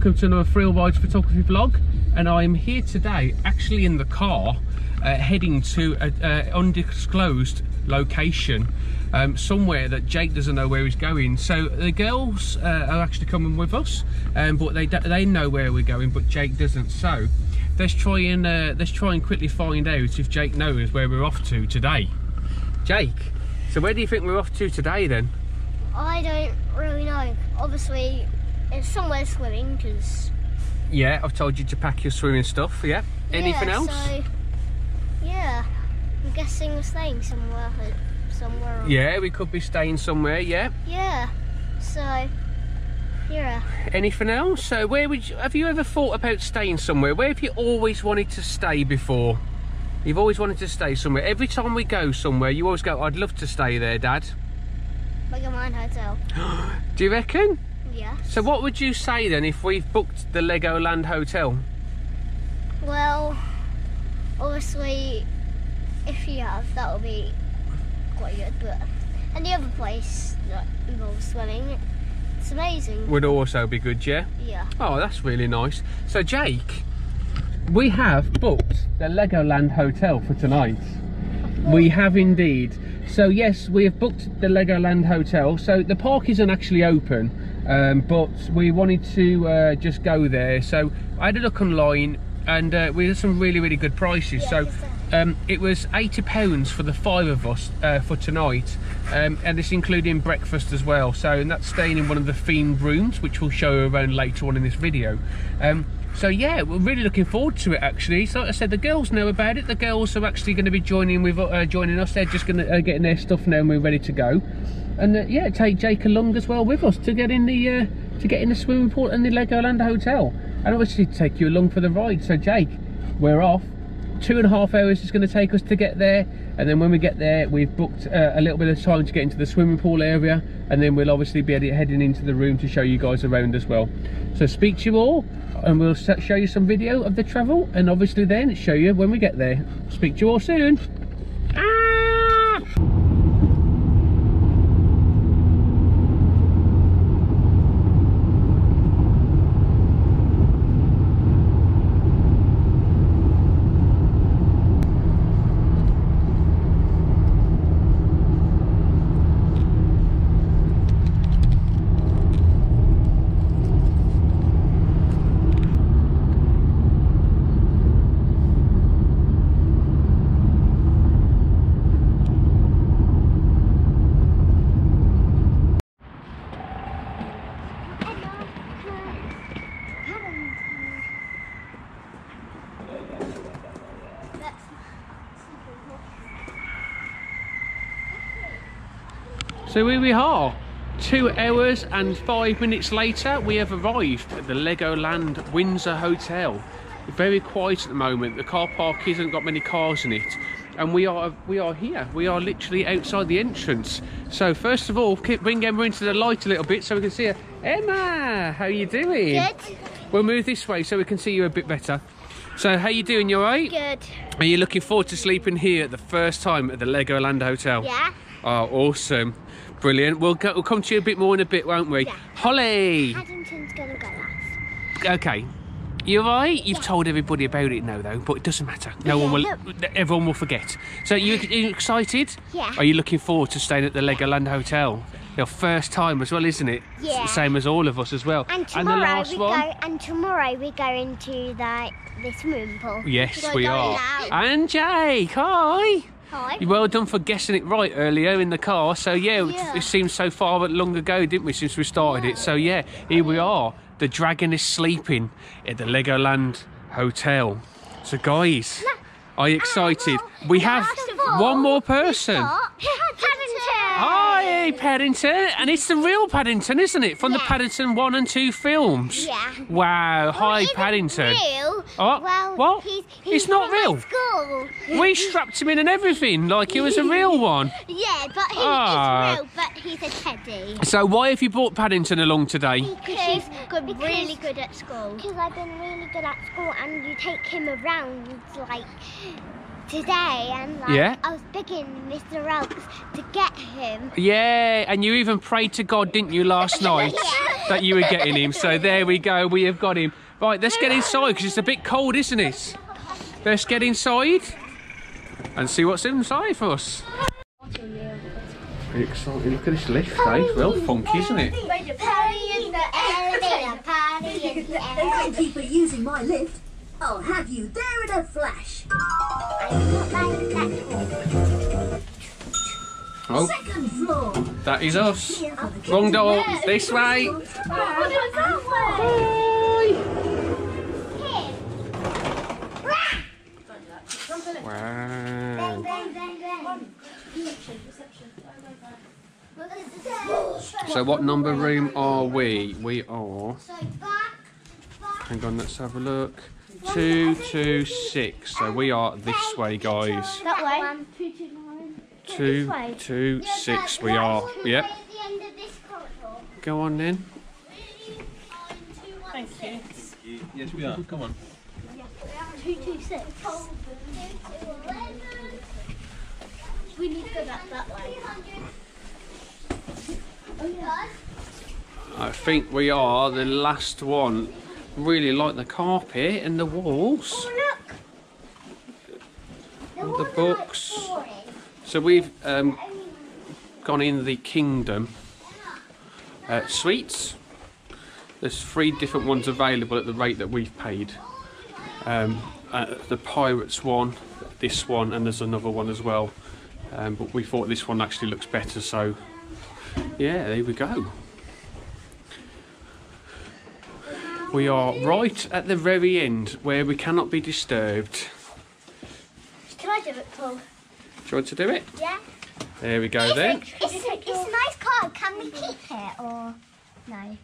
welcome to another Thrill Rides photography vlog. And I'm here today, actually in the car, uh, heading to an undisclosed location, um, somewhere that Jake doesn't know where he's going. So the girls uh, are actually coming with us, um, but they they know where we're going, but Jake doesn't. So let's try and uh, let's try and quickly find out if Jake knows where we're off to today. Jake, so where do you think we're off to today then? I don't really know. Obviously, it's somewhere swimming because. Yeah, I've told you to pack your swimming stuff. Yeah. Anything yeah, else? So, yeah, I'm guessing we're staying somewhere. Somewhere. Yeah, we could be staying somewhere. Yeah. Yeah. So. Yeah. Anything else? So, where would you, have you ever thought about staying somewhere? Where have you always wanted to stay before? You've always wanted to stay somewhere. Every time we go somewhere, you always go, "I'd love to stay there, Dad." Like a mine Hotel. Do you reckon? Yes. So what would you say then if we've booked the Legoland Hotel? Well, obviously, if you have, that will be quite good. But any other place that involves swimming, it's amazing. Would also be good, yeah? Yeah. Oh, that's really nice. So Jake, we have booked the Legoland Hotel for tonight. We have indeed. So yes, we have booked the Legoland Hotel. So the park isn't actually open, um, but we wanted to uh, just go there. So I had a look online and uh, we had some really, really good prices. So um, it was £80 for the five of us uh, for tonight. Um, and it's including breakfast as well. So and that's staying in one of the themed rooms, which we'll show around later on in this video. Um, so yeah, we're really looking forward to it actually. So like I said, the girls know about it. The girls are actually going to be joining with uh, joining us. They're just going to uh, getting their stuff now and we're ready to go. And uh, yeah, take Jake along as well with us to get in the uh, to get in the swimming pool and the Legoland Hotel, and obviously take you along for the ride. So Jake, we're off. Two and a half hours is going to take us to get there, and then when we get there, we've booked uh, a little bit of time to get into the swimming pool area, and then we'll obviously be heading into the room to show you guys around as well. So speak to you all, and we'll show you some video of the travel, and obviously then show you when we get there. Speak to you all soon. Ah! So here we are. Two hours and five minutes later, we have arrived at the Legoland Windsor Hotel. Very quiet at the moment. The car park isn't got many cars in it, and we are we are here. We are literally outside the entrance. So first of all, bring Emma into the light a little bit so we can see her. Emma, how are you doing? Good. We'll move this way so we can see you a bit better. So how are you doing? You alright? Good. Are you looking forward to sleeping here the first time at the Legoland Hotel? Yeah. Oh, awesome. Brilliant. We'll, go, we'll come to you a bit more in a bit, won't we? Yeah. Holly! Paddington's gonna go last. Okay. You alright? You've told everybody about it now, though, but it doesn't matter. No one will. Everyone will forget. So, you, you excited? Yeah. Are you looking forward to staying at the Legoland Hotel? Your first time as well, isn't it? It's Yeah. the same as all of us as well. And the tomorrow last we one. go. And tomorrow we go into the the swimming pool. Yes, We're we are. out. And Jake, hi. Hi. Well done for guessing it right earlier in the car. So yeah, it- Yeah. it seemed so far long ago, didn't we, since we started it? So yeah, here we are. The dragon is sleeping at the Legoland Hotel. So guys, are you excited? We have all, one more person. Paddington. Hi, Paddington, and it's the real Paddington, isn't it? From the Paddington one and two films. Yeah. Wow. Hi, Paddington. Real? Oh, well, what? He's, It's not real. School. We strapped him in and everything like he was a real one. Yeah, but he Ah. is real, but he's a teddy. So why have you brought Paddington along today? Because he's good, really good at school. Because I've been really good at school, and you take him around like today, and like Yeah. I was begging Mr. Elks to get him. Yeah, and you even prayed to God, didn't you, last night? Yeah. that you were getting him. So there we go. We have got him. Right, let's get inside because it's a bit cold, isn't it? Let's get inside and see what's inside for us. Exciting. Look at this lift, eh? Well, funky, isn't it? Using my lift. I'll have you there in a flash. Oh, Second floor. that is us. Wrong door. This way. Wow. So what number room are we? We are. Hang on, let's have a look. Two, two, six. So we are this way, guys. That way. Two, two, six. We are. Yep. Go on then. Yes, we are. Come on. Two two six. We need to go back that way. I think we are the last one. Really like the carpet and the walls. Oh look. The books. So we've um, gone in the Kingdom uh, suites. There's three different ones available at the rate that we've paid. Um, uh, the Pirates one, this one, and there's another one as well. Um, but we thought this one actually looks better, so yeah, there we go. We are right at the very end where we cannot be disturbed. Can I do it, Paul? Do you want to do it? Yeah. There we go then. It's, it's a nice car. Can we keep it or no?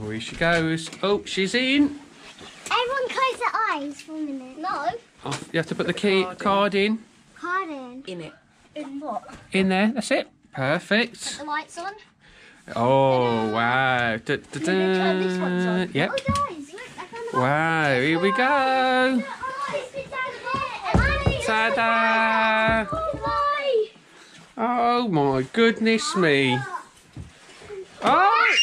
Away she goes. Oh, she's in. Everyone close their eyes for a minute. No. Oh, you have to put the key card in. Card in. In it. In what? In there. That's it. Perfect. The lights on. Oh wow. Da, da, turn this one da. on. Yep. Oh guys, look! I found the Wow. Here we go. Oh, it's been down there. Ta-da! Oh my! Oh my goodness me. Ah. Oh!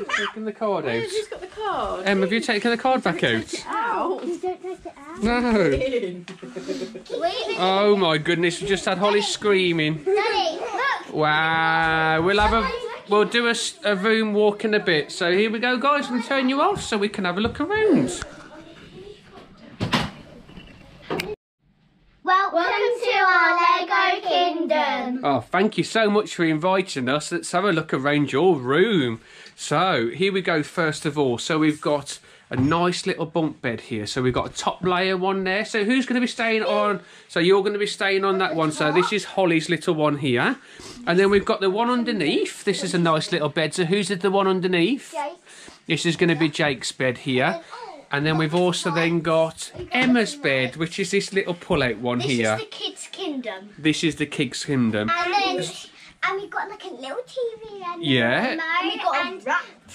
You've taken the card out. Who's got the card? Em, have you taken the card back out? Ow! Please don't take it out. No. In. Wait. Oh my goodness, we just had Holly screaming. Daddy, look. Wow, we'll have a we'll do a, s- a room walk in a bit. So here we go, guys. We'll turn you off so we can have a look around. Welcome to our Lego Kingdom. Oh, thank you so much for inviting us. Let's have a look around your room. So here we go. First of all, so we've got a nice little bunk bed here. So we've got a top layer one there. So who's going to be staying on? So you're going to be staying on that one. So this is Holly's little one here, and then we've got the one underneath. This is a nice little bed. So who's the one underneath? This is going to be Jake's bed here. And then we've also then got Emma's bed, which is this little pull-out one here. This is the kids' kingdom. This is the King's Kingdom. And then, and we got like a little TV and Yeah. and we got and,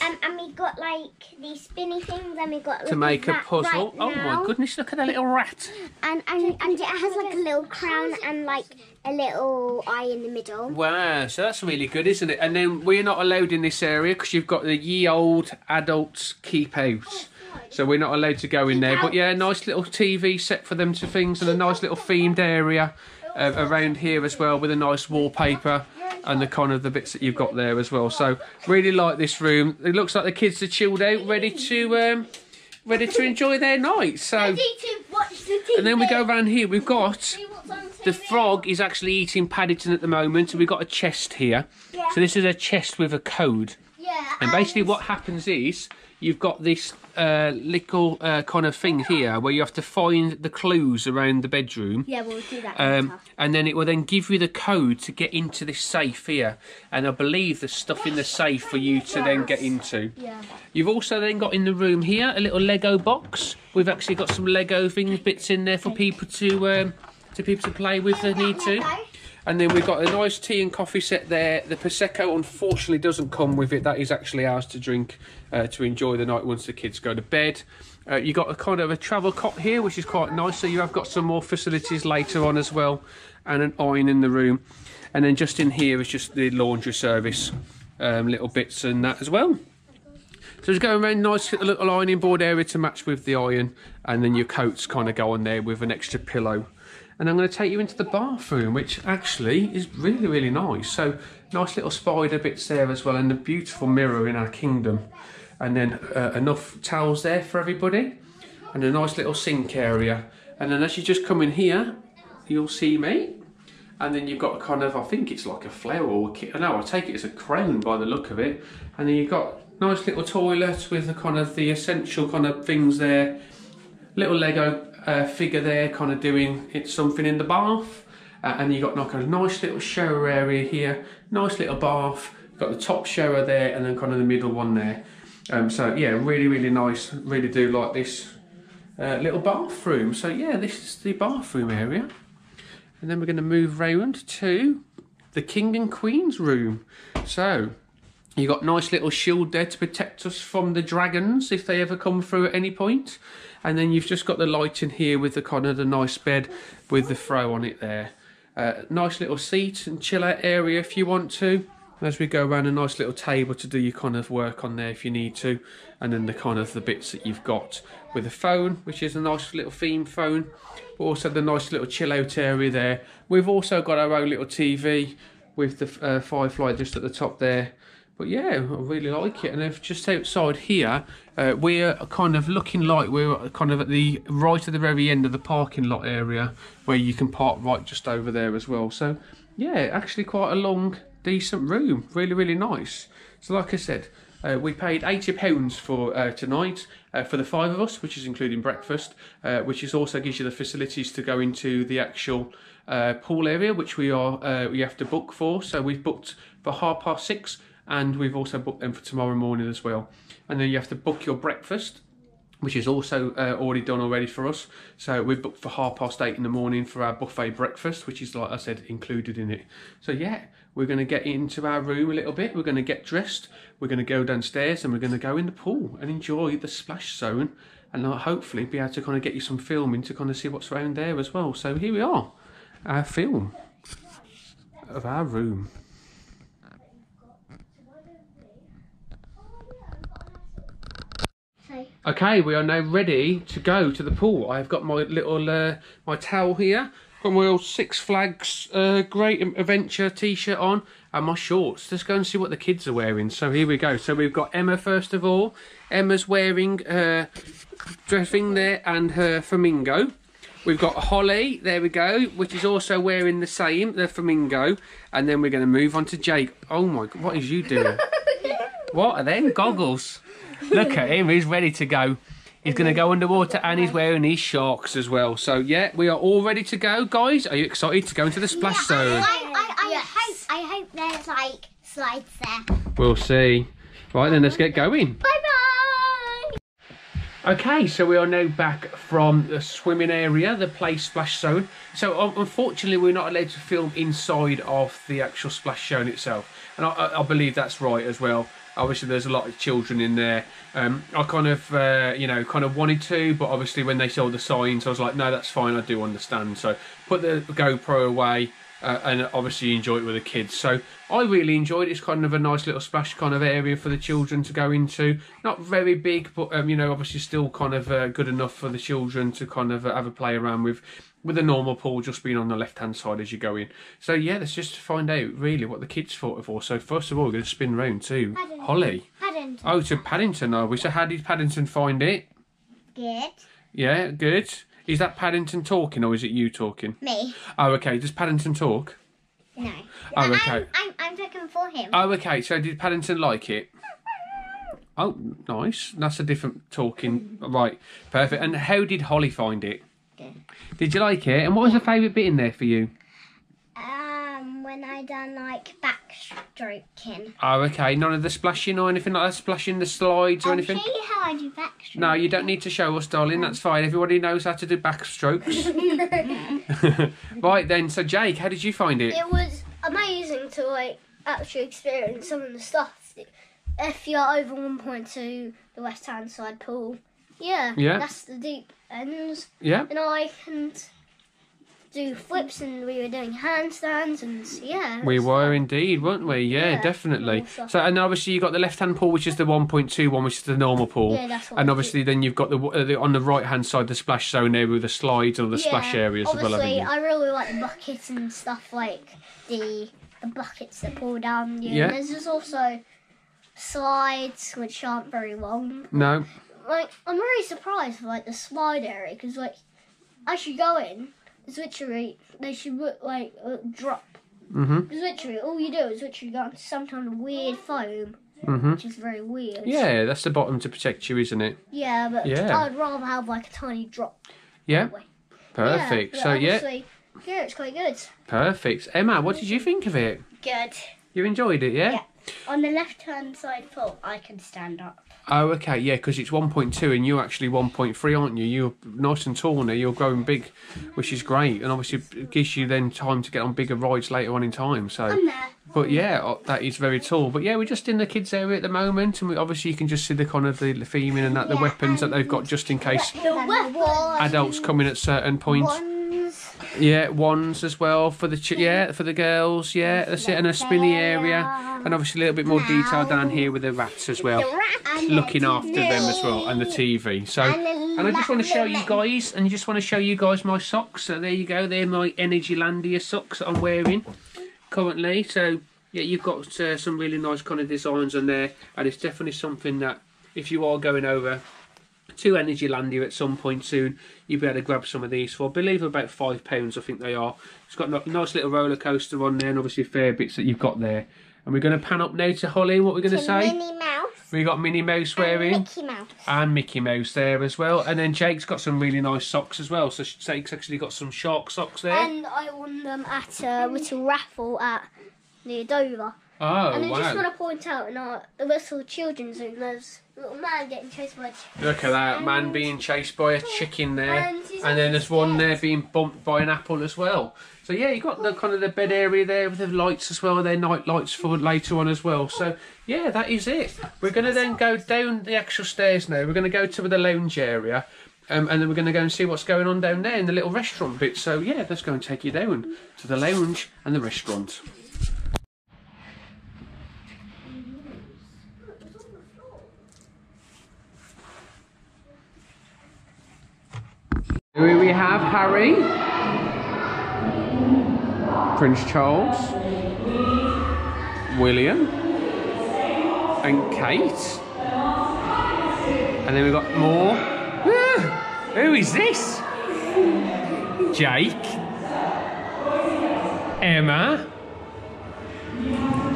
and, and we got like these spinny things and we got to make a rat puzzle. right oh now. my goodness, look at that little rat. And and and it has like a little crown and like a little eye in the middle. Wow, so that's really good, isn't it? And then we're not allowed in this area because you've got the ye old adults keep out. So we're not allowed to go in there. But yeah, nice little TV set for them to things and a nice little themed area uh, around here as well with a nice wallpaper and the kind of the bits that you've got there as well. So really like this room. It looks like the kids are chilled out, ready to um, ready to enjoy their night. So to watch the TV. and then we go around here. We've got See what's on the frog is actually eating Paddington at the moment, and we've got a chest here. So this is a chest with a code, Yeah. and basically what happens is you've got this uh, little uh, kind of thing here where you have to find the clues around the bedroom. Yeah, we'll do that Um, and then it will then give you the code to get into this safe here, and I believe there's stuff in the safe for you to then get into. Yeah. You've also then got in the room here a little Lego box. We've actually got some Lego things, bits in there for people to um, to people to play with if they need to. And then we've got a nice tea and coffee set there. The prosecco unfortunately doesn't come with it. That is actually ours to drink uh, to enjoy the night once the kids go to bed. Uh, you got a kind of a travel cot here, which is quite nice. So you have got some more facilities later on as well, and an iron in the room. And then just in here is just the laundry service, um, little bits and that as well. So it's going around nice little ironing board area to match with the iron, and then your coats kind of go on there with an extra pillow. And I'm going to take you into the bathroom, which actually is really, really nice. So nice little spider bits there as well, and a beautiful mirror in our kingdom. And then uh, enough towels there for everybody, and a nice little sink area. And then as you just come in here, you'll see me. And then you've got kind of, I think it's like a flower or a ki- no, I take it as a crown by the look of it. And then you've got nice little toilet with the kind of the essential kind of things there. Little Lego uh, figure there, kind of doing it something in the bath. Uh, and you've got like a nice little shower area here, nice little bath. Got the top shower there, and then kind of the middle one there. Um, so yeah, really, really nice. Really do like this uh, little bathroom. So yeah, this is the bathroom area. And then we're going to move round to the King and Queen's room. So, you got nice little shield there to protect us from the dragons if they ever come through at any point. And then you've just got the light in here with the kind of the nice bed with the throw on it there. Uh, nice little seat and chill out area if you want to. As we go around a nice little table to do your kind of work on there if you need to. And then the kind of the bits that you've got with a phone, which is a nice little theme phone. But also the nice little chill out area there. We've also got our own little TV with the uh, Firefly just at the top there. But yeah, I really like it. And if just outside here, uh, we're kind of looking like we're kind of at the right at the very end of the parking lot area where you can park right just over there as well. So yeah, actually quite a long, decent room. Really, really nice. So like I said, uh, we paid eighty pounds for uh, tonight uh, for the five of us, which is including breakfast, uh, which is also gives you the facilities to go into the actual uh, pool area, which we are uh, we have to book for. So we've booked for half past six, and we've also booked them for tomorrow morning as well. And then you have to book your breakfast, which is also uh, already done already for us. So we've booked for half past eight in the morning for our buffet breakfast, which is like I said included in it. So yeah, we're going to get into our room a little bit. We're going to get dressed. We're going to go downstairs and we're going to go in the pool and enjoy the splash zone. And I'll hopefully be able to kind of get you some filming to kind of see what's around there as well. So here we are, our film of our room. Okay, we are now ready to go to the pool. I've got my little uh, my towel here, got my old Six Flags uh, Great Adventure T-shirt on, and my shorts. Let's go and see what the kids are wearing. So here we go. So we've got Emma first of all. Emma's wearing her dressing there and her flamingo. We've got Holly, there we go, which is also wearing the same, the flamingo. And then we're going to move on to Jake. Oh my god, what is you doing? what are them goggles? Look at him, he's ready to go. He's going to go underwater and he's wearing his sharks as well. So, yeah, we are all ready to go, guys. Are you excited to go into the splash zone? I, I, I hope I hope there's like slides there. We'll see. Right, then let's get going. Bye bye. Okay, so we are now back from the swimming area, the play splash zone. So um, unfortunately, we're not allowed to film inside of the actual splash zone itself, and I, I, I believe that's right as well. Obviously, there's a lot of children in there. Um, I kind of, uh, you know, kind of wanted to, but obviously when they saw the signs, I was like, no, that's fine. I do understand. So put the GoPro away. Uh, and obviously enjoy it with the kids. So I really enjoyed it. It's kind of a nice little splash kind of area for the children to go into. Not very big, but um, you know, obviously still kind of uh, good enough for the children to kind of uh, have a play around with. With a normal pool just being on the left hand side as you go in. So yeah, let's just find out really what the kids thought of all. So first of all, we're going to spin round to Paddington. Holly. Paddington. Oh, to Paddington are we? So how did Paddington find it? Good. Yeah, good. Is that Paddington talking or is it you talking? Me. Oh, okay. Does Paddington talk? No. Oh, okay. I'm, I'm, I'm talking for him. Oh, okay. So did Paddington like it? Oh, nice. That's a different talking. Right, perfect. And how did Holly find it? Did you like it? And what was your favourite bit in there for you? Um, when I done like backstroking. Oh, okay. None of the splashing or anything like that? Splashing the slides or I'll anything? show you how I do backstroking. No, you don't need to show us, darling. That's fine. Everybody knows how to do backstrokes. right then. So, Jake, how did you find it? It was amazing to like actually experience some of the stuff. If you're over 1.2, the west hand side pool, Yeah. Yeah. That's the deep ends. Yeah. And I can do flips and we were doing handstands and yeah. We were indeed, weren't we? Yeah, Yeah, definitely. So, and obviously you got the left-hand pool, which is the 1.2 one, which is the normal pool. Yeah, that's what and obviously then you've got the, uh, the on the right-hand side the splash zone there with the slides or the splash areas as well. Obviously. I really like the buckets and stuff like the the buckets that pull down. You. Yeah. There's also slides which aren't very long. No. Like I'm really surprised for like the slide area because like as you go in, it's literally they should like drop. Mhm. Because literally all you do is literally go into some kind of weird foam, Mhm. which is very weird. Yeah, that's the bottom to protect you, isn't it? Yeah, but Yeah. I'd rather have like a tiny drop. Yeah. Perfect. Yeah, so yeah, yeah, it's quite good. perfect. Emma, what did you think of it? Good. You enjoyed it, yeah? Yeah. On the left hand side pool, I can stand up. Oh, okay, yeah, because it's 1.2 and you're actually 1.3, aren't you? You're nice and tall now, you're growing big, which is great. And obviously, it gives you then time to get on bigger rides later on in time. So, I'm there. but yeah, uh, that is very tall. But yeah, we're just in the kids' area at the moment, and we, obviously, you can just see the kind of the theming and that, the weapons that they've got just in case The adults come in at certain points. Yeah, wands as well for the ch- yeah for the girls. Yeah, that's it, and a spinny area, and obviously a little bit more detail down here with the rats as well looking after them as well and the TV. So, and I just want to show you guys, and I just want to show you guys my socks. So there you go. They're my Energylandia socks that I'm wearing currently. So yeah, you've got uh, some really nice kind of designs on there, and it's definitely something that if you are going over to Energylandia at some point soon, you'll be able to grab some of these for. I believe about five pounds. I think they are. It's got a nice little roller coaster on there, and obviously fair bits that you've got there. And we're going to pan up now to Holly. What we're going to say? Minnie Mouse. We got Minnie Mouse wearing Mickey Mouse. and Mickey Mouse there as well. And then Jake's got some really nice socks as well. So Jake's actually got some shark socks there. And I won them at uh, a little raffle at near Dover. Oh and I just want to point out in our, the little children's room, there's a little man getting chased by a chicken. Look at that man being chased by a chicken there, And and then there's one there being bumped by an apple as well. So yeah, you've got the kind of the bed area there with the lights as well. They're night lights for later on as well. So yeah, that is it. We're gonna then go down the actual stairs now. We're gonna go to the lounge area. Um, and then we're going to go and see what's going on down there in the little restaurant bit. So yeah, let's go and take you down to the lounge and the restaurant. Here we have Harry, Prince Charles, William, and Kate. And then we've got more. Ah, Who is this? Jake, Emma.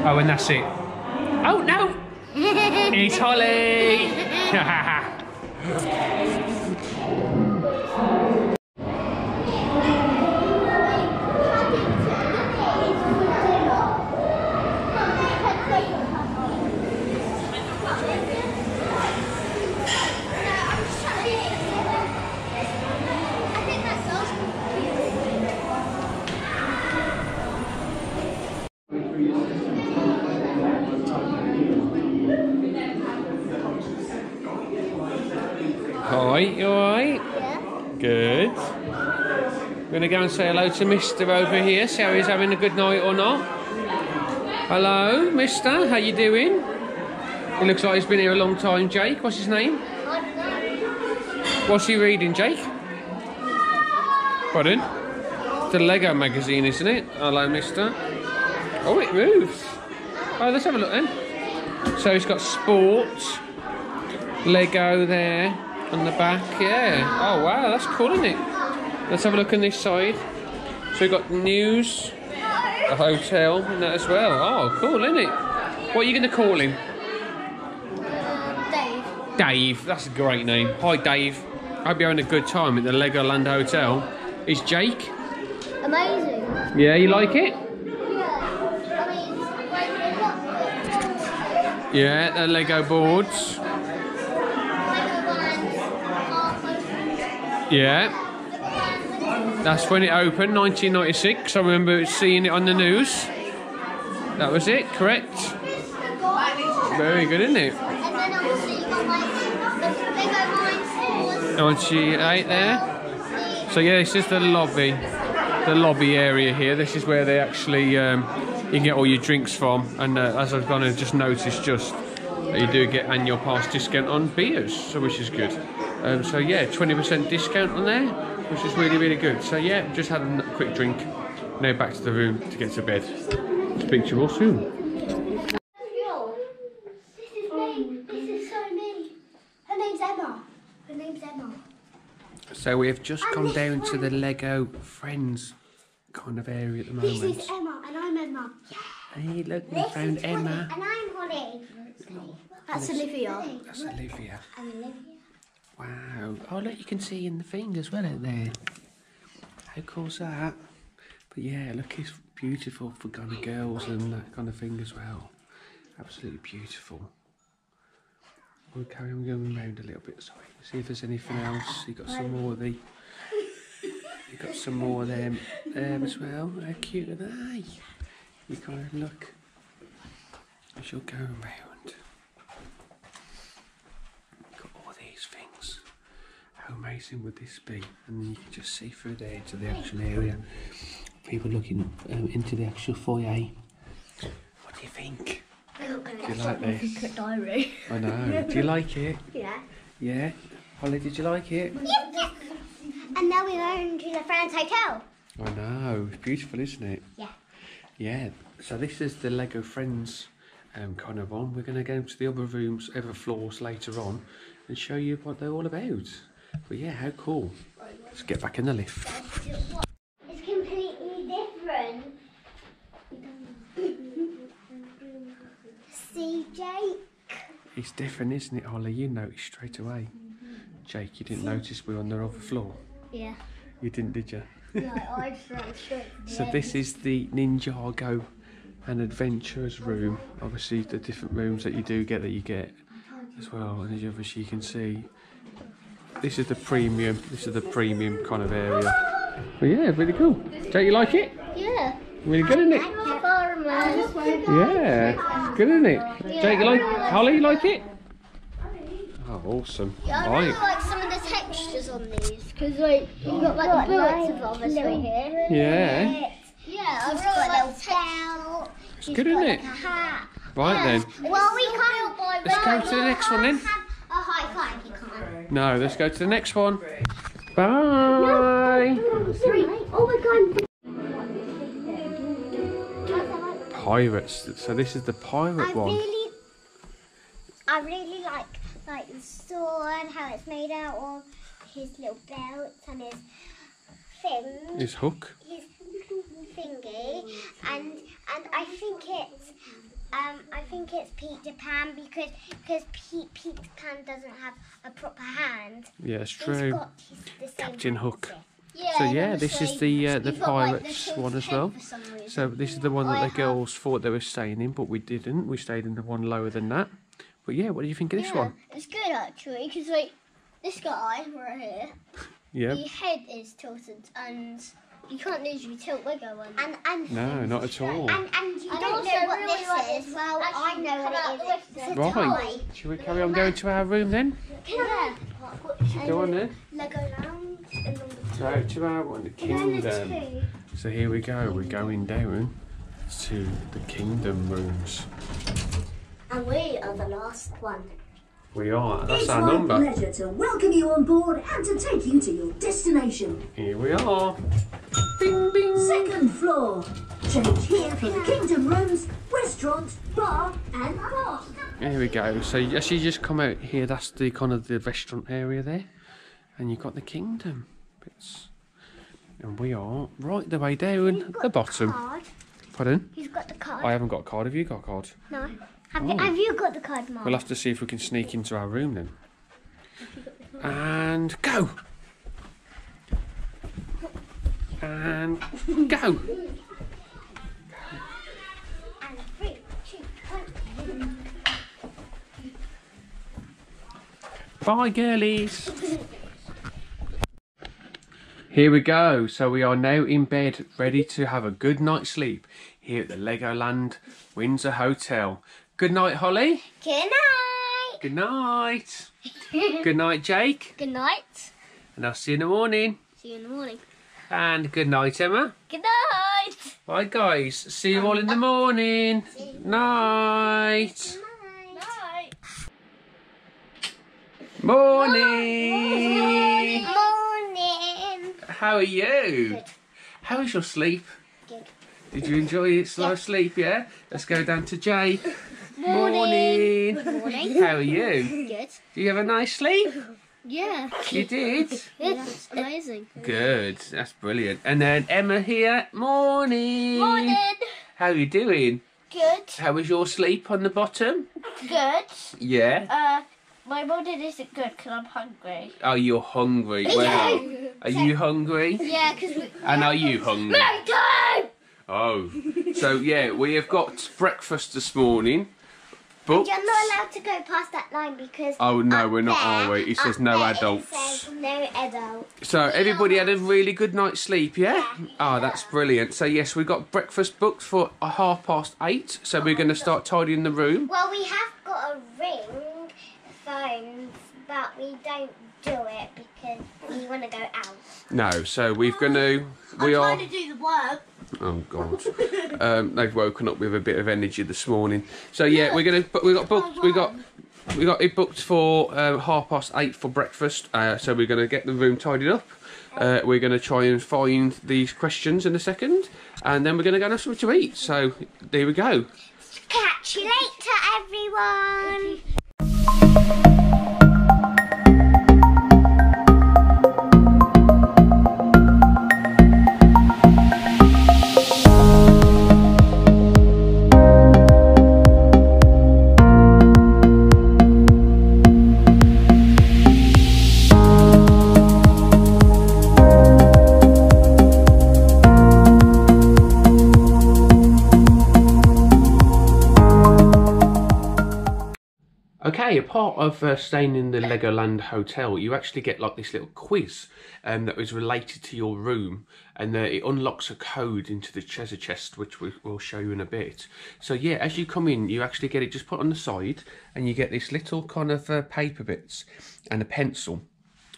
Oh, and that's it. Oh no! it's Holly! Hi, you alright? Yeah. Good. To go and say hello to Mister over here, see how he's having a good night or not. Hello, Mister, how you doing? It looks like he's been here a long time. Jake, what's his name? What's he reading, Jake? Pardon? It's the Lego magazine, isn't it? Hello, Mister. Oh, it moves. Oh, let's have a look then. So he's got sports, Lego there on the back. Yeah. Oh wow, that's cool, isn't it? Let's have a look on this side. So we've got news, a hotel, and that as well. Oh, cool, isn't it? What are you going to call him? Uh, Dave. Dave. That's a great name. Hi, Dave. I Hope you're having a good time at the Legoland Hotel. Is Jake? Amazing. Yeah, you like it? Yeah. I mean, like, they've Yeah, the Lego boards. Yeah. That's when it opened, 1996. I remember seeing it on the news. That was it, correct? Very good, isn't it? And then obviously you got like the Lego mines Once you eight there. So yeah, this is the lobby, the lobby area here. This is where they actually um, you can get all your drinks from. And uh, as I've gone and just noticed, just that you do get annual pass discount on beers, so which is good. Um, so yeah, 20% discount on there, which is really really good. So yeah, just had a quick drink. Now back to the room to get to bed. Speak to you all soon. This is me. This is so me. Her name's Emma. Her name's Emma. So we have just come down to the Lego Friends kind of area at the moment. This is Emma, and I'm Emma. Hey, look, we found Emma. Holly, and I'm Holly. That's Olivia. That's Olivia. I'm Olivia. Wow. Oh, look, you can see in the thing as well out there. How cool's that? But yeah, look, it's beautiful for kind of girls and that kind of thing as well. Absolutely beautiful. We'll carry on going around a little bit. Sorry, see if there's anything else. You got some more of the. You got some more of them there as well. How cute are they? You kind of look as you're going around. Got all these things. How amazing would this be? And you can just see through there to the actual area. People looking um, into the actual foyer. What do you think? Do you like this? diary. I know. Do you like it? Yeah. Yeah. Holly, did you like it? And now we're going to the Friends Hotel. I know. It's beautiful, isn't it? Yeah. Yeah. So this is the Lego Friends um, kind of one. We're going to go to the other rooms, other floors later on, and show you what they're all about. But yeah, how cool. Let's get back in the lift. It's completely different. See, Jake? It's different, isn't it, Holly? You noticed straight away. Jake, you didn't notice we were on the other floor. Yeah. You didn't, did you? No, I straight So this is the Ninjago and Adventurers room. Obviously, the different rooms that you do get that you get as well. And as you obviously you can see, this is the premium. This is the premium kind of area. But yeah, really cool. Jake, you like it? Yeah. Really good, isn't it? Fireman. Yeah, good, isn't it? Jake, you like? Holly, you like it? Oh, awesome. Yeah, I really Right. like some of the textures on these because like you've got like the bullets of obviously here. Yeah. Yeah, I really like the belt. It's good, isn't it? A hat. Right um, then. Well, we can't. Let's go to the next one then. A high five, you can't. No, let's go to the next one. Bye. Oh my god. Pirates. So this is the pirate I one. really, I really like like the sword, how it's made out of, his little belt and his thing, His hook. his thingy, and and I think it's. Um, I think it's Peter Pan because because Pete, Peter Pan doesn't have a proper hand. Yeah, it's true. got his, the same Captain Hook. Yeah, So yeah, this is the uh, the got, like, the pirates one as well. for some reason. So this is the one that I the have- girls thought they were staying in, but we didn't. We stayed in the one lower than that. But yeah, what do you think of this yeah, one? It's good actually because like this guy right here, Yeah. the head is tilted and you can't usually tilt Lego ones. And and No, not at all. and, and you don't know what this is. Well, I know what it is. It's a Right. toy. Shall we carry on going to our room then? Yeah. Go on um, then. Lego Lounge and number. So to our one, the And then the kingdom. So here we go. We're going down to the kingdom rooms. And we are the last one. We are. That's it's our my number. pleasure to welcome you on board and to take you to your destination. Here we are. Bing bing. Second floor. Change here for the kingdom rooms, restaurant, bar, and park. Here we go. So as you just come out here, that's the kind of the restaurant area there, and you've got the kingdom bits, and we are right the way down at the bottom. Card. Pardon? Who's got the card? I haven't got a card. Have you got a card? No. Have, Oh. you, have you got the card, Mom? We'll have to see if we can sneak into our room then. And go. And go. And three, two, one. Bye, girlies. Here we go. So we are now in bed, ready to have a good night's sleep here at the Legoland Windsor Hotel. Good night, Holly. Good night. Good night. Good night, Jake. Good night. And I'll see you in the morning. See you in the morning. And good night, Emma. Good night. Bye, guys. See you all in the morning. Night. Night. Morning. Morning. How are you? How was your sleep? Good. Did you enjoy it? Slow sleep, yeah? Let's go down to Jay. Morning. Morning. Morning. How are you? Good. Do you have a nice sleep? Yeah. You did? It's amazing. Good. That's brilliant. And then Emma here. Morning. Morning. How are you doing? Good. How was your sleep on the bottom? Good. Yeah. Uh, my morning isn't good because I'm hungry. Are you're hungry? Well, are you hungry? Yeah, because we. And are you hungry? Time. Oh. So, yeah, we have got breakfast this morning. But. You're not allowed to go past that line because. Oh, no, we're not, there- are we? It says no adults. says no adults. So everybody had a really good night's sleep, yeah? Oh, that's brilliant. So yes, we got breakfast booked for a half past eight. So we're going to oh, start tidying the room. Well, we have got a ring phone, but we don't do it because we want to go out. No, so we're going to. Oh, we are. Trying to do the work. Oh God. Um, they've woken up with a bit of energy this morning. So yeah, we're gonna. But we got booked. We got. We got it booked for um, half past eight for breakfast. Uh, so we're gonna get the room tidied up. Uh, we're gonna try and find these questions in a second, and then we're gonna go and have something to eat. So there we go. Catch you later, everyone. Okay, a part of uh, staying in the Legoland Hotel, you actually get like this little quiz um, that is related to your room, and uh, it unlocks a code into the treasure chest, which we, we'll show you in a bit. So yeah, as you come in, you actually get it just put on the side, and you get this little kind of uh, paper bits and a pencil.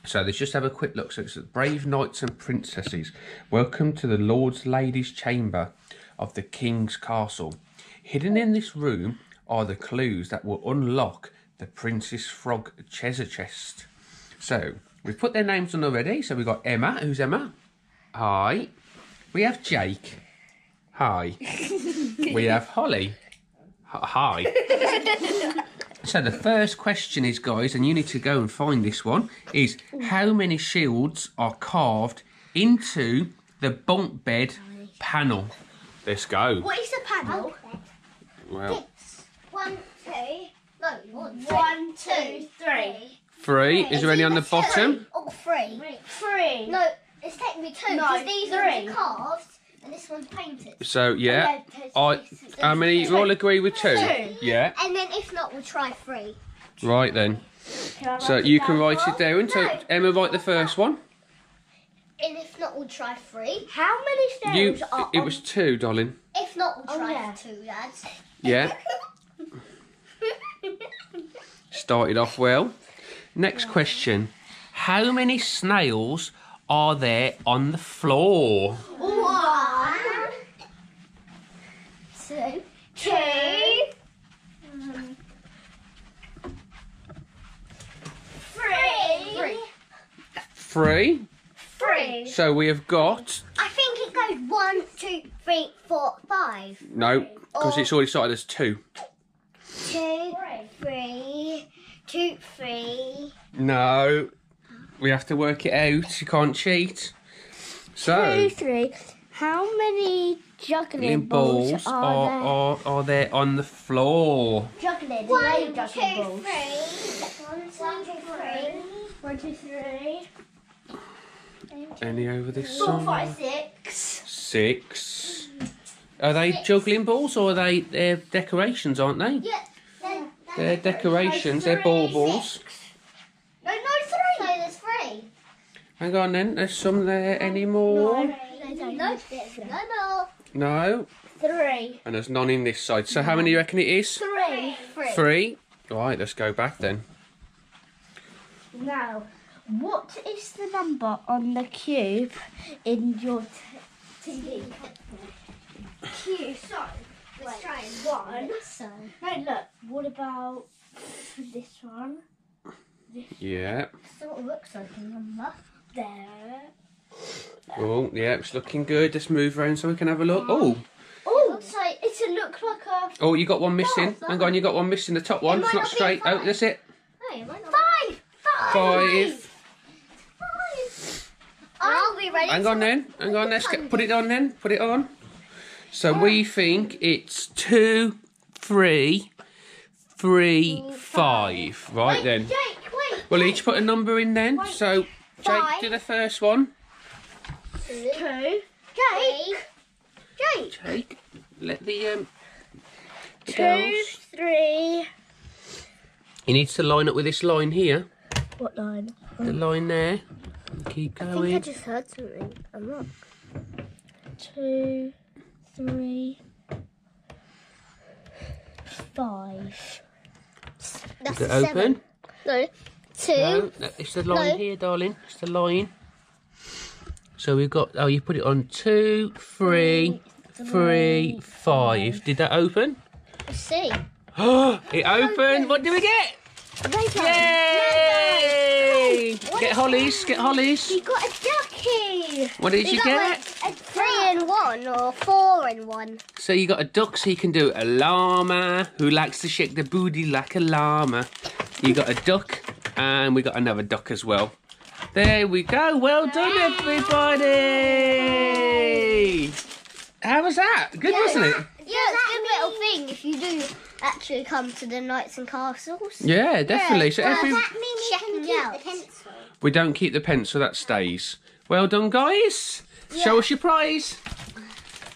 So let's just have a quick look. So it's brave knights and princesses. Welcome to the Lord's Ladies' Chamber of the King's Castle. Hidden in this room are the clues that will unlock the Princess Frog treasure chest. So we've put their names on already. So we've got Emma. Who's Emma? Hi. We have Jake. Hi. we have Holly. Hi. So the first question is, guys, and you need to go and find this one, is how many shields are carved into the bunk bed panel? Let's go. What is the panel? Well, One, two. No, one, one, two, three. three. Is there any on the bottom? Oh, three. Three. No, it's technically two No, because these three. ones are carved and this one's painted. So yeah, I. How many? You all agree with two? Two. Yeah. And then if not, we'll try three. Right then. So you can write it down. So No. Emma, write the first one. And if not, we'll try three. How many You. are It on was two, darling. If not, we'll Oh, try yeah. two, lads. Yeah. Started off well. Next question. How many snails are there on the floor? One, two, two, three, three, Three. three. So we have got I think it goes one, two, three, four, five. no, because it's already started as two. Two, three, two, three. No, we have to work it out. You can't cheat. So Two, three. How many juggling juggling balls are, are are there on the floor? Juggling, One, two, juggling balls. three. One, two, three. One, two, three. Any over this Four, side? five, six. Six. Are they juggling balls or are they they're decorations, aren't they? Yeah. Then, They're decorations, they're baubles. No, no, three. So there's three. Hang on then, there's some there anymore? No, no, there's no more. No. Three. And there's none in this side. So how many do you reckon it is? Three. Three. Three. Right, let's go back then. Now, what is the number on the cube in your t- TV? Cube. So, let's try one. So. No, look. What about this one? Yeah. Sort of looks like a number. There. Oh, yeah, it's looking good. Let's move around so we can have a look. Oh, Oh, it looks like it's a look like a. oh, you got one missing. Hang on, you got one missing. The top one. It It's not not straight. Oh, five. that's it. Hey, five. Five. Five. Five. I'll be ready. Hang on then. Hang on. Let's get, put it on then. Put it on. So we think it's two, three, three, five. Right Wait, then. Jake, wait. We'll each put a number in then. So Jake, Five. do the first one. Two. Jake. Jake. Jake, let the um. the Two, girls- three. He needs to line up with this line here. What line? The line there. Keep going. I think I just heard something. I'm not. Two, three, five. That's Is it open? No. Two. No, no, it's the line No. here, darling. It's the line. So we've got. Oh, you put it on two, three, three, five. Did that open? Let's see. Oh, it opened. What do we get? Lego. Yay! What Get is hollies. Get hollies. You got a ducky. What did you got get? Like a three in one or four in one. So you got a duck, so you can do a llama who likes to shake the booty like a llama. You got a duck, and we got another duck as well. There we go. Well done, everybody. How was that? Good, wasn't it? Yeah, it's a good little thing if you do actually come to the Knights and Castles. Yeah, definitely. So every Checking out. we don't keep the pencil, that stays. Well done, guys. Show us your prize.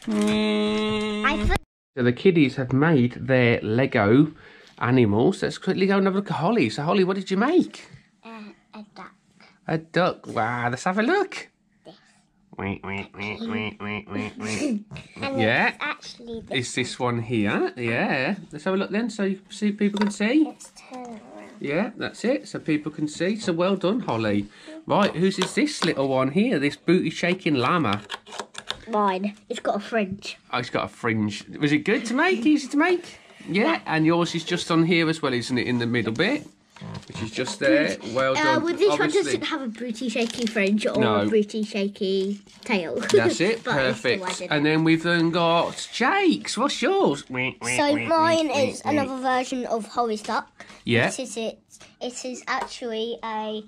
Mm. So the kiddies have made their Lego animals. Let's quickly go and have a look at Holly. So Holly, what did you make? Uh, a duck. A duck. Wow, let's have a look. Wait, wait, wait, wait, wait, wait, wait. And Yeah. it's actually this. It's this one here. Yeah. Let's have a look then so you see people can see. Let's turn around. Yeah, that's it. So people can see. So well done, Holly. Right, whose is this little one here? This booty shaking llama. Mine. It's got a fringe. Oh, it's got a fringe. Was it good to make? Easy to make? Yeah, and yours is just on here as well, isn't it? In the middle bit, which is just there. Well Uh, done. well, this one Obviously- doesn't have a booty shaky fringe or No. a booty shaky tail. That's it. It's the Perfect. And then we've then got Jake's. What's yours? So mine is another version of Holly's duck. Yeah. It is it. It is actually a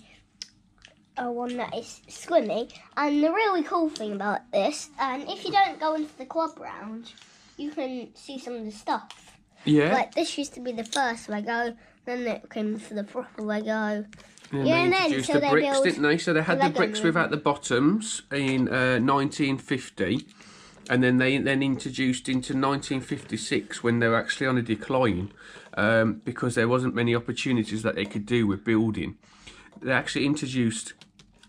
a one that is swimming. And the really cool thing about this, and if you don't go into the club round, you can see some of the stuff. Yeah. Like this used to be the first Lego, then it came to the proper Lego. Yeah, and then so the they bricks, didn't they? So they had the bricks without the bottoms in uh, 1950, and then they then introduced into 1956 when they were actually on a decline um, because there wasn't many opportunities that they could do with building. They actually introduced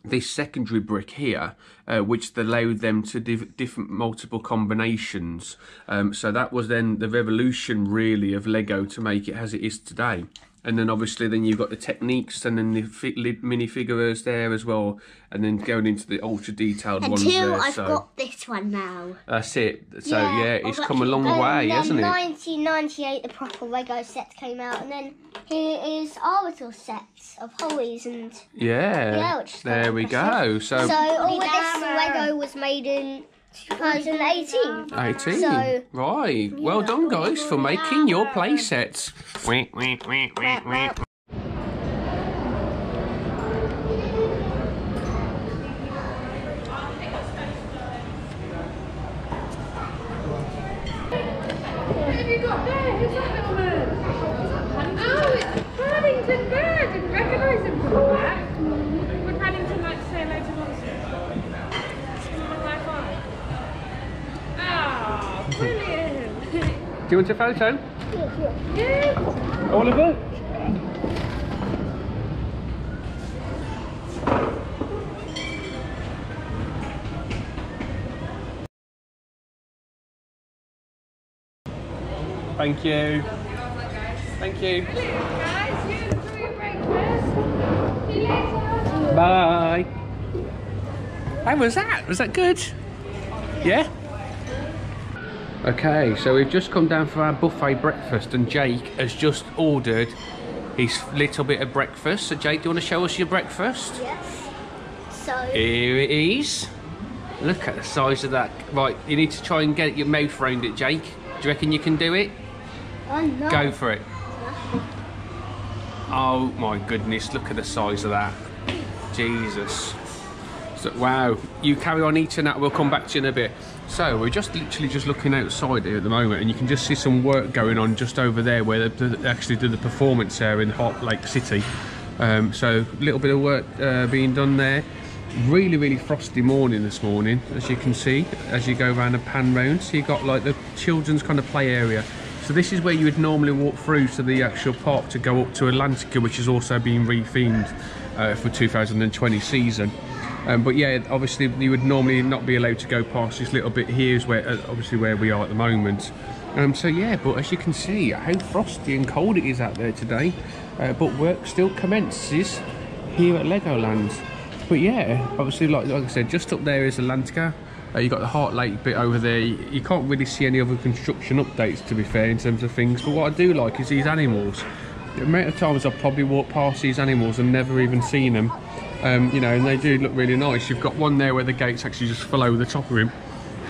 this secondary brick here, uh, which allowed them to different multiple combinations. Um, so that was then the revolution, really, of Lego to make it as it is today. And then obviously, then you've got the techniques, and then the fi- li- minifigures there as well, and then going into the ultra detailed ones Until there. I've so got this one now. that's it. So yeah, it's I've come a long actually- way, and hasn't it? 1998, the proper Lego set came out, and then here is our little set of Hollies and Yeah. Yeah, there we go. So, So all of this Lego was made in 2018. 18. So- right. Well done, guys, for making your play sets. Wait, wait, wait, wait, wait. What have you got there? Who's that little man? Oh, it's Paddington Bear. I didn't recognise him from the back. Would Paddington like to say hello to Monsters? Give him a high five. Ah, brilliant. Do you want a photo? yeah. Oliver? Thank you. Thank you. Guys, you enjoy your breakfast. See you later. Bye. How was that? Was that good? Yeah? Okay, so we've just come down for our buffet breakfast and Jake has just ordered his little bit of breakfast. So Jake, do you want to show us your breakfast? Yes. So, Here it is. Look at the size of that. Right, you need to try and get your mouth round it, Jake. Do you reckon you can do it? oh no. Go for it. Oh my goodness, look at the size of that. Jesus. So, wow, you carry on eating that, we'll come back to you in a bit. So, we're just literally just looking outside here at the moment, and you can just see some work going on just over there where they, actually do the performance there in Heartlake City. Um, so, a little bit of work uh, being done there. Really, really frosty morning this morning, as you can see, as you go around and pan round. So, you've got like the children's kind of play area. So this is where you would normally walk through to the actual park to go up to Atlantica, which is also being rethemed uh, for 2020 season. Um, but yeah, obviously you would normally not be allowed to go past this little bit here is where, uh, obviously where we are at the moment. Um, so yeah, but as you can see, how frosty and cold it is out there today. Uh, but work still commences here at Legoland. But yeah, obviously, like, like I said, just up there is Atlantica. Uh, you've got the Heartlake bit over there. You, you can't really see any other construction updates, to be fair, in terms of things. But what I do like is these animals. The amount of times I've probably walked past these animals and never even seen them. Um, you know, and they do look really nice. You've got one there where the gates actually just flow over the top of him,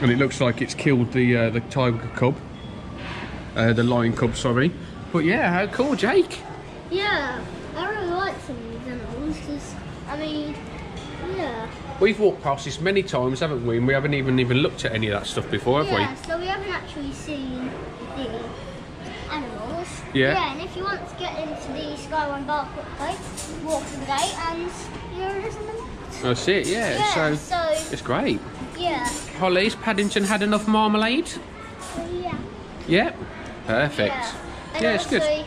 and it looks like it's killed the uh, the tiger cub, uh, the lion cub, sorry. But yeah, how cool, Jake. Yeah, I really like some of these animals because, I mean, yeah. We've walked past this many times, haven't we? And we haven't even even looked at any of that stuff before, have we? Yeah, so we haven't actually seen. Yeah. Yeah, and if you want to get into the Sky One Bar quickly, walk to the gate and you're just in the we? That's oh, it. Yeah. Yeah, so so, it's great. yeah. Holly's Paddington had enough marmalade. Yeah. Yep. Perfect. Yeah, Yeah, it's good.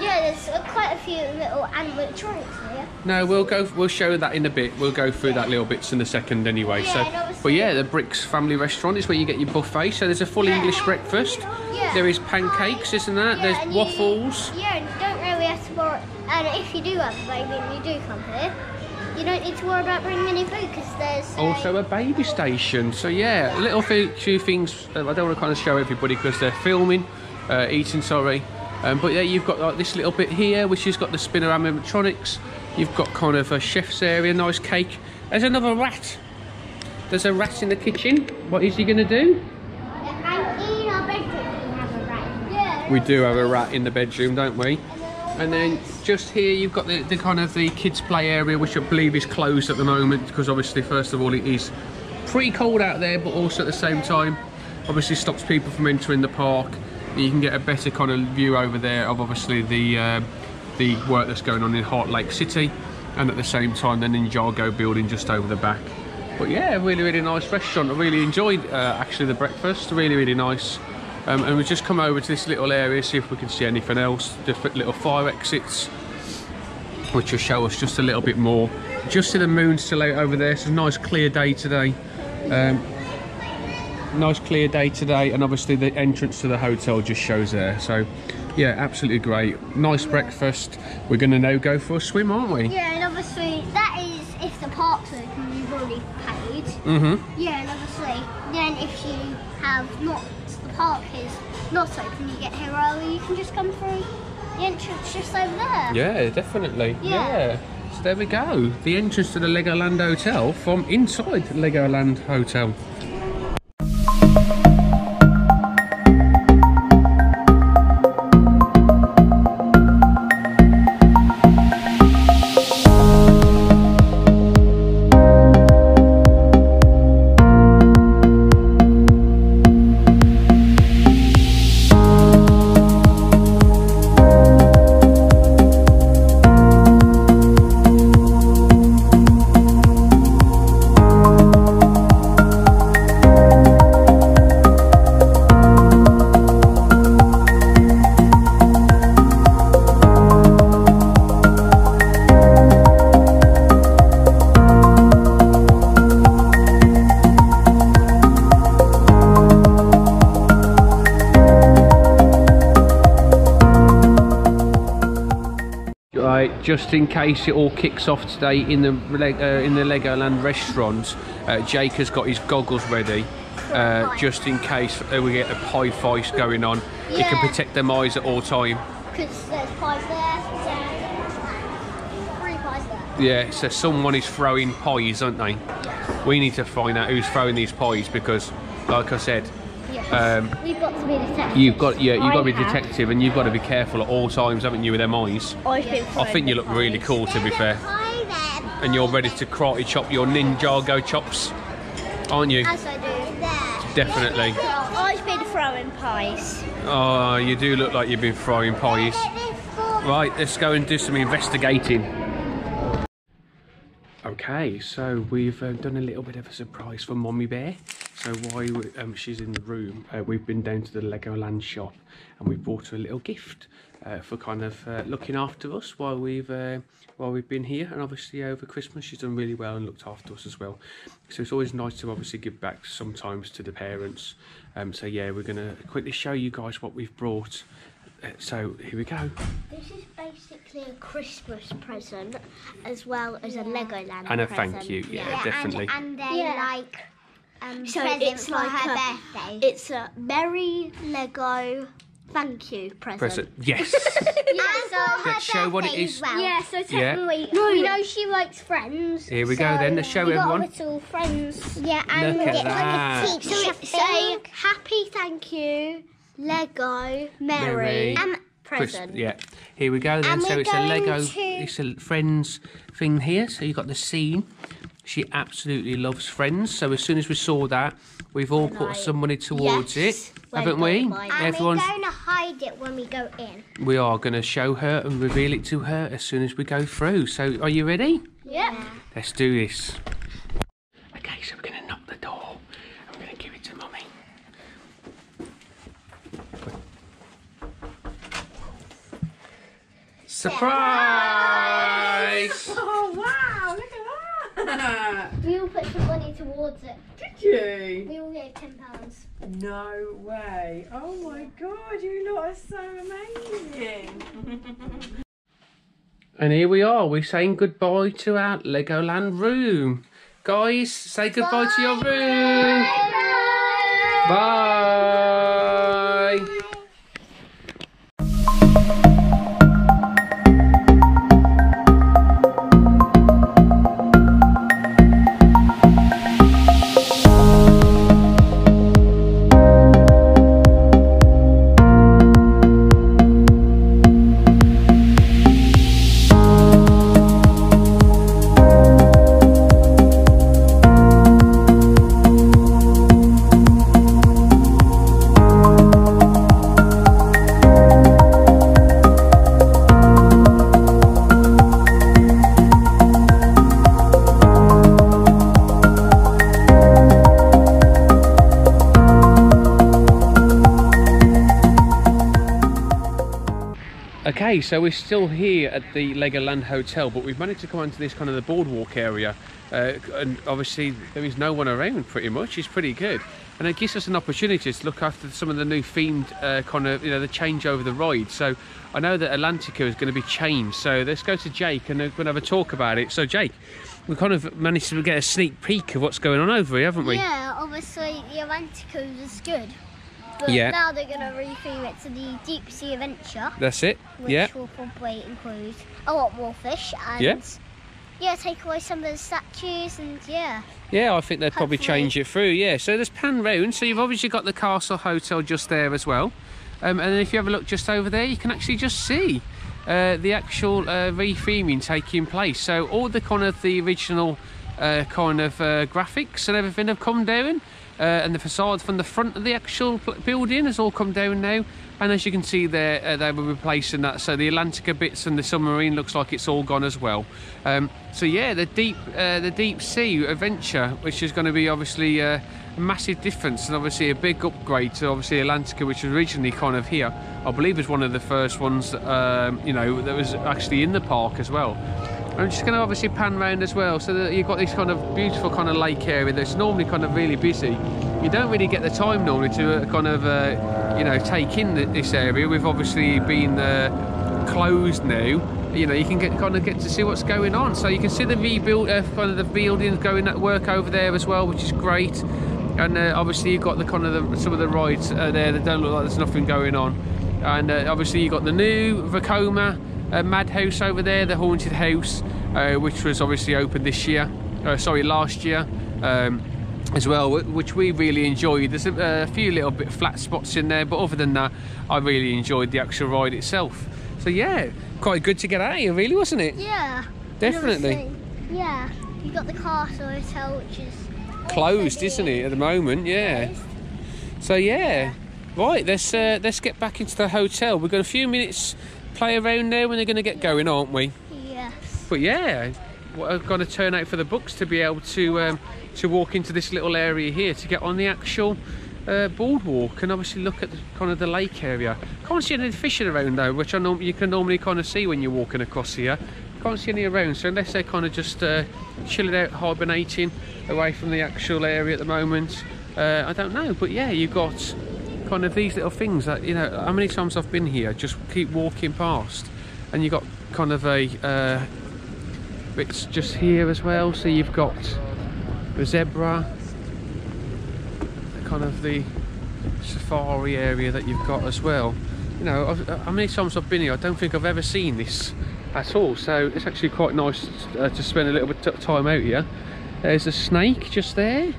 Yeah, there's uh, quite a few little animatronics here. No, we'll go. We'll show that in a bit. We'll go through that little bits in a second anyway. Yeah, so, but yeah, the Bricks Family Restaurant is where you get your buffet. So there's a full Yeah. English breakfast. Yeah. There is pancakes, isn't there? Yeah, there's and you- waffles. yeah, and you don't really have to worry. And if you do have a baby and you do come here, you don't need to worry about bringing any food because there's a- Also a baby station. So yeah, a little few, few things. uh, I don't want to kind of show everybody because they're filming, uh, eating. Sorry. Um, but yeah, you've got like this little bit here, which has got the spinner animatronics. You've got kind of a chef's area, nice cake. There's another rat. There's a rat in the kitchen. What is he going to do? We do have a rat in the bedroom, don't we? And then just here you've got the, the kind of the kids play area, which I believe is closed at the moment because obviously, first of all, it is pretty cold out there, but also at the same time, obviously stops people from entering the park. You can get a better kind of view over there of obviously the uh, the work that's going on in Heartlake City, and at the same time, the Ninjago building just over the back. But yeah, really, really nice restaurant. I really enjoyed uh, actually the breakfast. Really, really nice. Um, and we've just come over to this little area, see if we can see anything else. Different little fire exits, which will show us just a little bit more. Just see the moon still out over there. It's a nice clear day today. Um, nice clear day today, and obviously the entrance to the hotel just shows there. So, yeah, absolutely great. Nice breakfast. We're going to now go for a swim, aren't we? Yeah, and obviously that is if the park's open, you've already paid. Mm-hmm. Yeah, and obviously then if you have not, the park is not open, you get here early, you can just come through the entrance just over there. Yeah, definitely. Yeah. So there we go. The entrance to the Legoland Hotel from inside Legoland Hotel. Just in case it all kicks off today in the uh, in the Legoland restaurant, uh, Jake has got his goggles ready, uh, just in case uh, we get a pie fight going on. He can protect them eyes at all time. Because there's pies there, so three pies there. Yeah, so someone is throwing pies, aren't they? We need to find out who's throwing these pies because, like I said, Yes. Um, We've got to be detectives. you've got yeah, you've got to be I have. detective and you've got to be careful at all times, haven't you, with them eyes? I've been I think you look really cool, to be fair. And you're ready to karate chop your Ninjago chops, aren't you? As I do. Definitely. I've been throwing pies. Oh, you do look like you've been throwing pies. Right, let's go and do some investigating. Okay, so we've uh, done a little bit of a surprise for Mommy Bear. So while we- um, she's in the room, uh, we've been down to the Legoland shop and we've bought her a little gift uh, for kind of uh, looking after us while we've uh, while we've been here. And obviously over Christmas, she's done really well and looked after us as well. So it's always nice to obviously give back sometimes to the parents. Um, so yeah, we're gonna quickly show you guys what we've brought. Uh, so here we go. This is basically a Christmas present as well as a Legoland And a present. thank you, yeah, definitely. And, and they're Yeah. like um, So present it's for like her a- birthday. It's a Merry Lego thank you present. Present. Yes. and for her Let's show what it birthday well. Yeah, so Yeah. technically, we know she likes friends. Here we go then, let's show we everyone. Got little friends. Yeah, and Look at it's that. like a So teacher it say thing. happy thank you, Lego, Merry, Merry. Um, Chris- present. yeah. Here we go then. And So it's a Lego, to- it's a Friends thing here. So you've got the scene. She absolutely loves Friends. So as soon as we saw that, we've all put some money towards Yes, it, we're haven't we? buy. And Everyone's. we're going to hide it when we go in. We are going to show her and reveal it to her as soon as we go through. So are you ready? Yeah. Let's do this. Okay, so we're going to knock the door. and We're going to give it to Mummy. Surprise! Oh wow, look at that! We all put some money towards it. Did you? We all gave ten pounds. No way. Oh my god, you lot are so amazing. And here we are. We're saying goodbye to our Legoland room. Guys, say goodbye to your room. Bye. Okay, so we're still here at the Legoland Hotel, but we've managed to come onto this kind of the boardwalk area, uh, and obviously there is no one around. Pretty much, it's pretty good, and it gives us an opportunity to look after some of the new themed uh, kind of you know the change over the ride. So I know that Atlantica is going to be changed, so let's go to Jake and we're going to have a talk about it. So Jake, we kind of managed to get a sneak peek of what's going on over here, haven't we? Yeah, obviously the Atlanticos is good. But Yeah. now they're going to retheme it to the Deep Sea Adventure, That's it. which yeah. will probably include a lot more fish and Yeah. yeah, take away some of the statues and yeah. Yeah, I think they'd probably change it through. Yeah, so there's pan round. So you've obviously got the Castle Hotel just there as well. Um, and then if you have a look just over there, you can actually just see uh, the actual uh, retheming taking place. So all the kind of the original uh, kind of uh, graphics and everything have come down. Uh, and the facade from the front of the actual building has all come down now. And as you can see there, uh, they were replacing that. So the Atlantica bits and the submarine looks like it's all gone as well. Um, so yeah, the deep, uh, the deep sea adventure, which is going to be obviously uh, a massive difference and obviously a big upgrade to obviously Atlantica, which was originally kind of here. I believe was one of the first ones, um, you know, that was actually in the park as well. I'm just going to obviously pan round as well, so that you've got this kind of beautiful kind of lake area that's normally kind of really busy. You don't really get the time normally to uh, kind of, uh, you know, take in this area. We've obviously been uh, closed now you know you can get kind of get to see what's going on. So you can see the rebuild, uh, kind of the buildings going at work over there as well, which is great. And uh, obviously you've got the kind of the, some of the rides uh, there that don't look like there's nothing going on. And obviously you've got the new Vekoma uh, Madhouse over there, the haunted house, uh, which was obviously opened this year, uh, sorry, last year. Um, as well, which we really enjoyed. There's a, a few little bit flat spots in there, but other than that, I really enjoyed the actual ride itself. So yeah, quite good to get out here, really, wasn't it? Yeah. Definitely. Yeah. You got the castle hotel, which is Closed, isn't it, at the moment? Yeah. So yeah, right. Let's uh, let's get back into the hotel. We've got a few minutes play around there when they're going to get going, aren't we? Yes. But yeah, we're going to turn out for the books to be able to um, to walk into this little area here to get on the actual uh, boardwalk and obviously look at the, kind of the lake area. Can't see any fishing around though, which I know you can normally kind of see when you're walking across here. Can't see any around, so unless they're kind of just uh, chilling out, hibernating away from the actual area at the moment, uh, I don't know. But yeah, you've got kind of these little things that you know. How many times I've been here, just keep walking past, and you've got kind of a uh, bits just here as well. So you've got the zebra, kind of the safari area that you've got as well. You know, I've, how many times I've been here, I don't think I've ever seen this at all. So it's actually quite nice uh, to spend a little bit of time out here. There's a snake just there,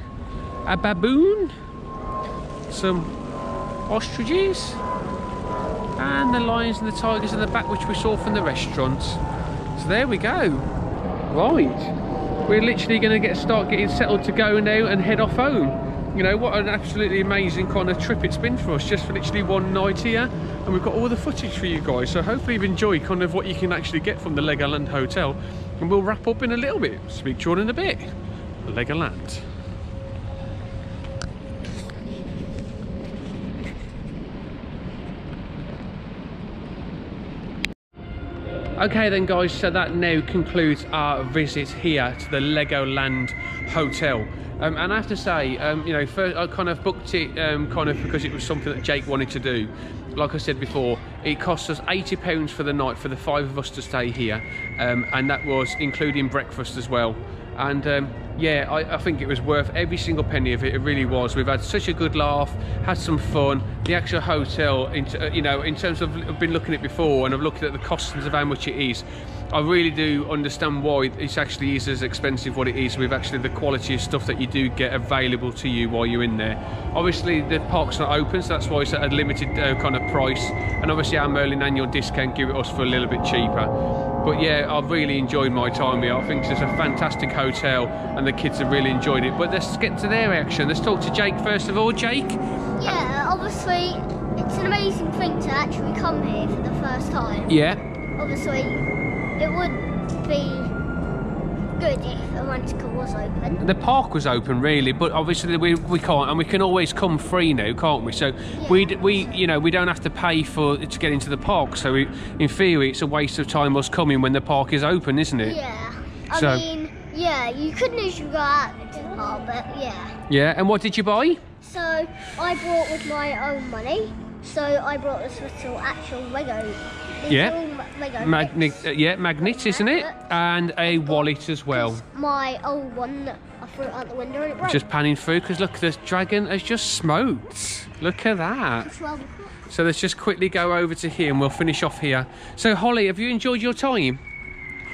a baboon, some ostriches, and the lions and the tigers in the back, which we saw from the restaurant. So there we go. Right, we're literally going to get start getting settled to go now and head off home. You know what an absolutely amazing kind of trip it's been for us, just for literally one night here, and we've got all the footage for you guys. So hopefully you've enjoyed kind of what you can actually get from the Legoland Hotel, and we'll wrap up in a little bit. Speak to you all in a bit. Legoland. Okay then guys, so that now concludes our visit here to the Legoland Hotel. Um, and I have to say, um, you know, first, I kind of booked it um, kind of because it was something that Jake wanted to do. Like I said before, it cost us £80 for the night for the five of us to stay here. Um, and that was including breakfast as well. And um, yeah, I, I think it was worth every single penny of it. It really was. We've had such a good laugh, had some fun. The actual hotel, in, uh, you know, in terms of I've been looking at it before, and I've looked at the costs of how much it is. I really do understand why it actually is as expensive what it is with actually the quality of stuff that you do get available to you while you're in there. Obviously the park's not open so that's why it's at a limited uh, kind of price and obviously our Merlin annual discount give it us for a little bit cheaper. But yeah, I've really enjoyed my time here. I think it's a fantastic hotel and the kids have really enjoyed it. But let's get to their reaction. Let's talk to Jake first of all. Jake? Yeah, obviously, it's an amazing thing to actually come here for the first time. Yeah. Obviously, it would be good if was open. The park was open really, but obviously we, we can't, and we can always come free now, can't we? So we we you know we don't have to pay for to get into the park. So we, in theory, it's a waste of time us coming when the park is open, isn't it? Yeah. I So- mean, yeah, you could usually go out to the park, but yeah. Yeah. And what did you buy? So I bought with my own money. So I brought this little actual Lego. Yeah. Lego bits. uh, yeah, magnet, isn't it? And a wallet as well. My old one, that I threw it out the window and it broke. Just panning through because look, this dragon has just smoked. Look at that. So let's just quickly go over to here and we'll finish off here. So Holly, have you enjoyed your time?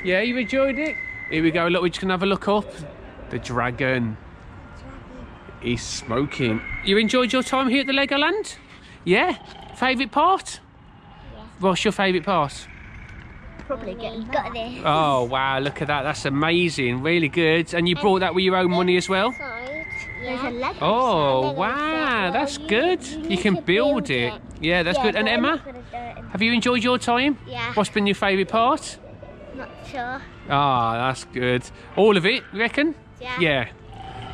Yeah, you enjoyed it? Here we go, look, we're just gonna have a look up. The dragon. He's smoking. You enjoyed your time here at the Legoland? Yeah? Favourite part? What's your favourite part? Probably getting got this. Oh wow, look at that. That's amazing. Really good. And you brought that with your own money as well? Side, There's a Lego Oh wow, that's good. You can build it. Yeah, that's Yeah, good. And Emma, not gonna do it in- have you enjoyed your time? Yeah. What's been your favourite part? Not sure. Ah, that's good. All of it, you reckon? Yeah. Yeah.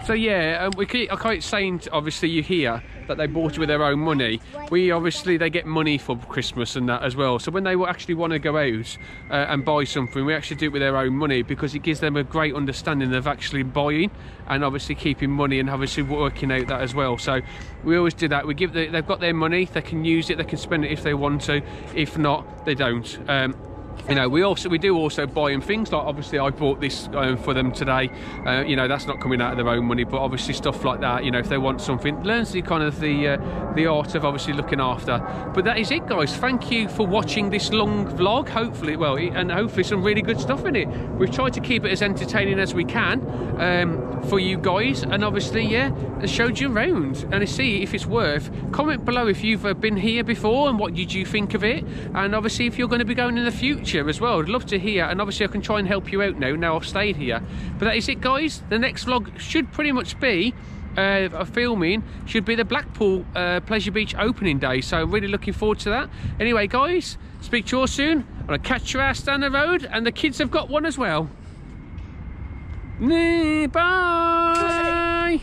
So yeah, um, we keep, I keep saying, obviously you hear that they bought it with their own money. We obviously they get money for Christmas and that as well. So when they actually want to go out uh, and buy something, we actually do it with their own money because it gives them a great understanding of actually buying and obviously keeping money and obviously working out that as well. So we always do that. We give the, they've got their money, they can use it, they can spend it if they want to. If not, they don't. Um, you know we also we do also buy them things like obviously I bought this um, for them today. Uh, you know that's not coming out of their own money but obviously stuff like that you know if they want something learns the kind of the uh, the art of obviously looking after. But that is it guys. Thank you for watching this long vlog. Hopefully well and hopefully some really good stuff in it. We've tried to keep it as entertaining as we can um, for you guys. And obviously yeah I showed you around. And to see if it's worth comment below if you've uh, been here before and what did you think of it. And obviously if you're going to be going in the future as well. I'd love to hear, and obviously I can try and help you out now. Now I've stayed here, but that is it, guys. The next vlog should pretty much be uh, filming. Should be the Blackpool uh, Pleasure Beach opening day. So I'm really looking forward to that. Anyway, guys, speak to you all soon. Gonna catch your ass down the road, and the kids have got one as well. Bye.